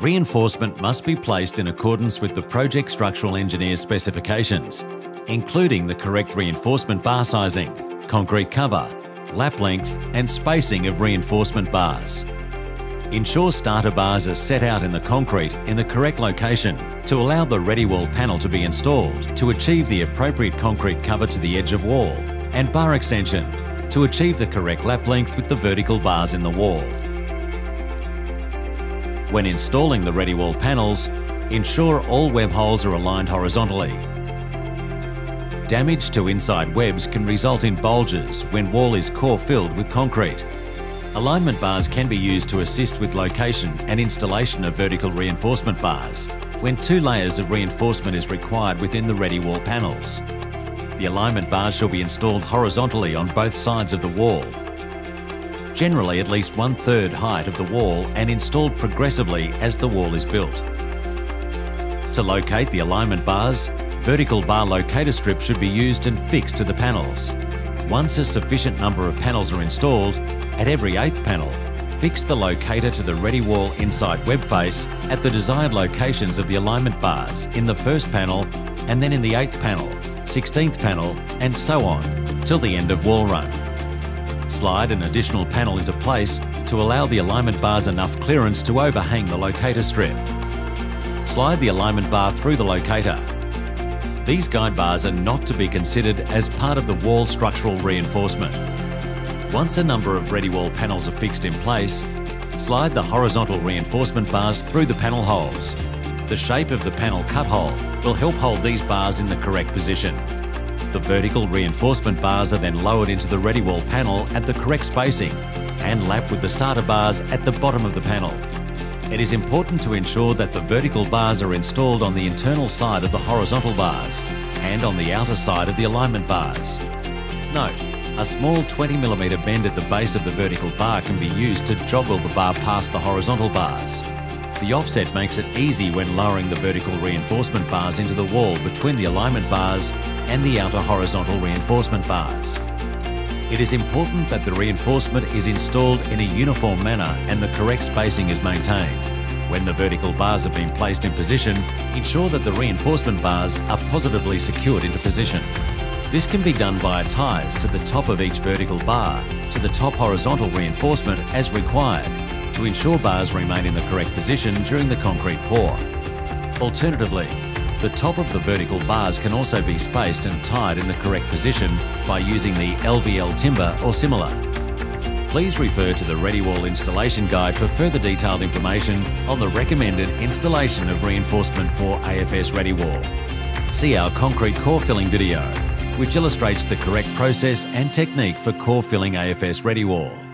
reinforcement must be placed in accordance with the project structural engineer's specifications, including the correct reinforcement bar sizing, concrete cover, lap length and spacing of reinforcement bars. Ensure starter bars are set out in the concrete in the correct location to allow the Rediwall panel to be installed to achieve the appropriate concrete cover to the edge of wall and bar extension to achieve the correct lap length with the vertical bars in the wall. When installing the Rediwall panels, ensure all web holes are aligned horizontally. Damage to inside webs can result in bulges when wall is core filled with concrete. Alignment bars can be used to assist with location and installation of vertical reinforcement bars when two layers of reinforcement is required within the Rediwall panels. The alignment bars shall be installed horizontally on both sides of the wall. Generally at least one third height of the wall and installed progressively as the wall is built. To locate the alignment bars, vertical bar locator strips should be used and fixed to the panels. Once a sufficient number of panels are installed, at every eighth panel, fix the locator to the Rediwall inside web face at the desired locations of the alignment bars in the first panel and then in the eighth panel 16th panel, and so on, till the end of wall run. Slide an additional panel into place to allow the alignment bars enough clearance to overhang the locator strip. Slide the alignment bar through the locator. These guide bars are not to be considered as part of the wall structural reinforcement. Once a number of Rediwall panels are fixed in place, slide the horizontal reinforcement bars through the panel holes. The shape of the panel cut hole will help hold these bars in the correct position. The vertical reinforcement bars are then lowered into the Rediwall panel at the correct spacing and lap with the starter bars at the bottom of the panel. It is important to ensure that the vertical bars are installed on the internal side of the horizontal bars and on the outer side of the alignment bars. Note, a small 20mm bend at the base of the vertical bar can be used to joggle the bar past the horizontal bars. The offset makes it easy when lowering the vertical reinforcement bars into the wall between the alignment bars and the outer horizontal reinforcement bars. It is important that the reinforcement is installed in a uniform manner and the correct spacing is maintained. When the vertical bars have been placed in position, ensure that the reinforcement bars are positively secured into position. This can be done via ties to the top of each vertical bar to the top horizontal reinforcement as required to ensure bars remain in the correct position during the concrete pour. Alternatively, the top of the vertical bars can also be spaced and tied in the correct position by using the LVL timber or similar. Please refer to the Rediwall installation guide for further detailed information on the recommended installation of reinforcement for AFS Rediwall. See our concrete core filling video, which illustrates the correct process and technique for core filling AFS Rediwall.